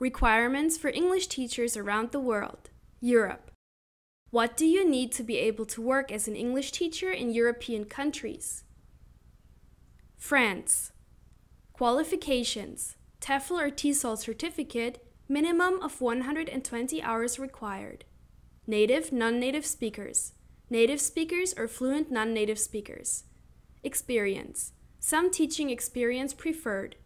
Requirements for English teachers around the world. Europe. What do you need to be able to work as an English teacher in European countries? France. Qualifications TEFL or TESOL certificate, minimum of 120 hours required. Native, non native speakers. Native speakers or fluent non native speakers. Experience. Some teaching experience preferred.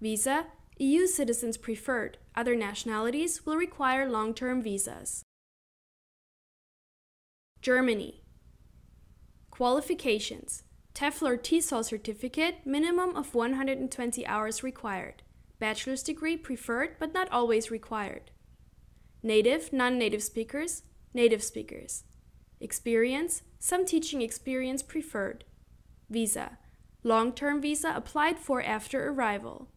Visa. EU citizens preferred. Other nationalities will require long term visas. Germany. Qualifications TEFL or TESOL certificate, minimum of 120 hours required. Bachelor's degree preferred but not always required. Native, non native speakers, native speakers. Experience, some teaching experience preferred. Visa, long term visa applied for after arrival.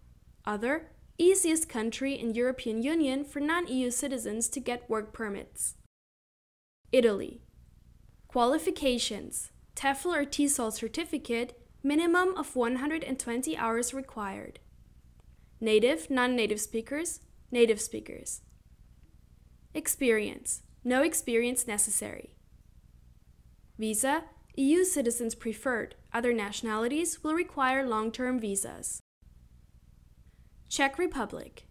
Other, easiest country in European Union for non EU citizens to get work permits. Italy. Qualifications TEFL or TESOL certificate, minimum of 120 hours required. Native, non native speakers, native speakers. Experience no experience necessary. Visa EU citizens preferred, other nationalities will require long term visas. Czech Republic.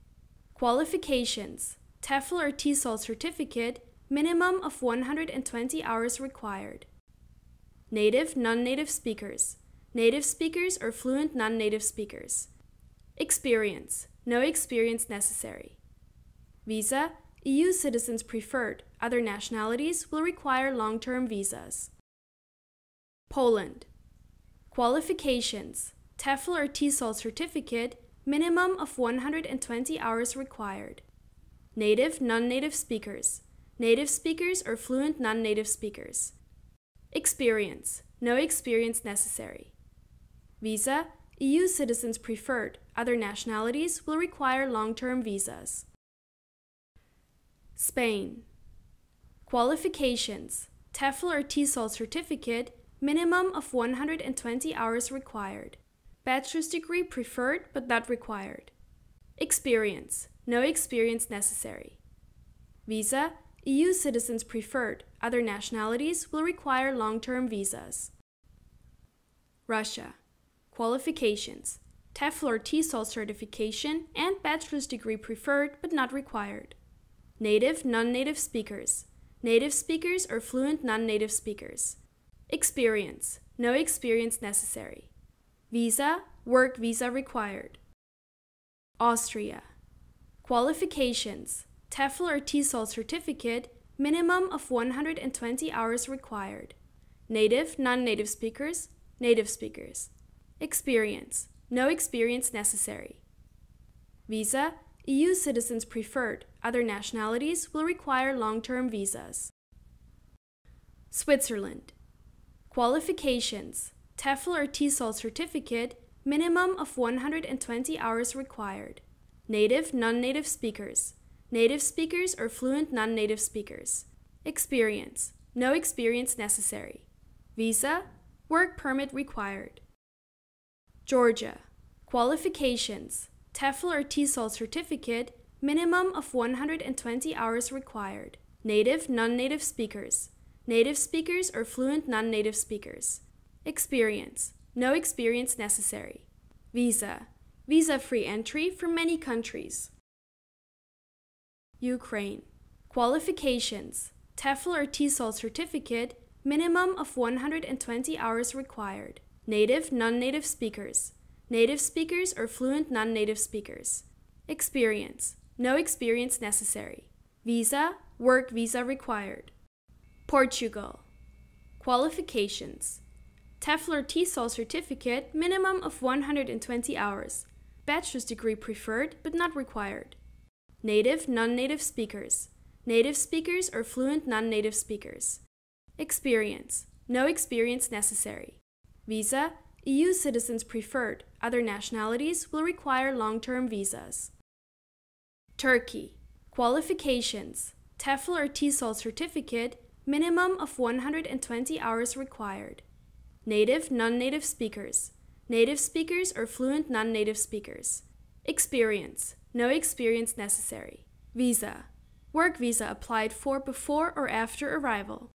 Qualifications TEFL or TESOL certificate, minimum of 120 hours required. Native, non native speakers. Native speakers or fluent non native speakers. Experience no experience necessary. Visa EU citizens preferred, other nationalities will require long term visas. Poland. Qualifications TEFL or TESOL certificate, minimum of 120 hours required. Native, non native speakers. Native speakers or fluent non native speakers. Experience no experience necessary. Visa EU citizens preferred, other nationalities will require long term visas. Spain. Qualifications TEFL or TESOL certificate, minimum of 120 hours required. Bachelor's degree preferred but not required. Experience no experience necessary. Visa EU citizens preferred, other nationalities will require long term visas. Russia. Qualifications TEFL or TESOL certification and bachelor's degree preferred but not required native, non native speakers, native speakers or fluent non native speakers. Experience no experience necessary. Visa, work visa required. Austria. Qualifications TEFL or TESOL certificate, minimum of 120 hours required. Native, non native speakers, native speakers. Experience no experience necessary. Visa, EU citizens preferred, other nationalities will require long term visas. Switzerland. Qualifications TEFL or TESOL certificate, minimum of 120 hours required. Native, non native speakers. Native speakers or fluent non native speakers. Experience no experience necessary. Visa, work permit required. Georgia. Qualifications TEFL or TESOL certificate, minimum of 120 hours required. Native, non native speakers. Native speakers or fluent non native speakers. Experience no experience necessary. Visa visa free entry from many countries. Ukraine. Qualifications TEFL or TESOL certificate, minimum of 120 hours required. Native, non native speakers native speakers or fluent non native speakers. Experience no experience necessary. Visa, work visa required. Portugal. Qualifications TEFL or TESOL certificate, minimum of 120 hours. Bachelor's degree preferred but not required. Native, non native speakers. Native speakers or fluent non native speakers. Experience no experience necessary. Visa, EU citizens preferred, other nationalities will require long term visas. Turkey. Qualifications TEFL or TESOL certificate, minimum of 120 hours required. Native, non native speakers. Native speakers or fluent non native speakers. Experience No experience necessary. Visa. Work visa applied for before or after arrival.